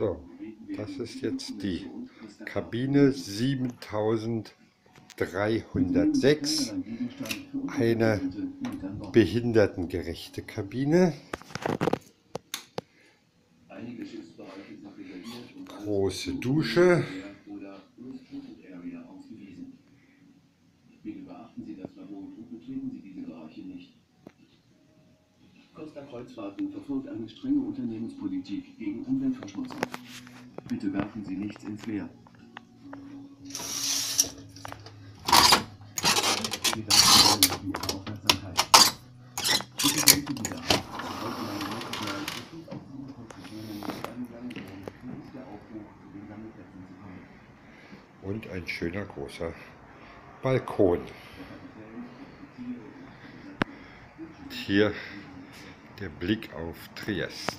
So, das ist jetzt die Kabine 7306, eine behindertengerechte Kabine. Große Dusche. Bitte beachten Sie das Verbot und betreten Sie diese Bereiche nicht. Costa Kreuzfahrten verfolgt eine strenge Unternehmenspolitik gegen Umweltverschmutzung. Bitte werfen Sie nichts ins Meer. Für Ihre Aufmerksamkeit. Bitte denken Sie daran, der und ein schöner großer Balkon. Hier der Blick auf Triest.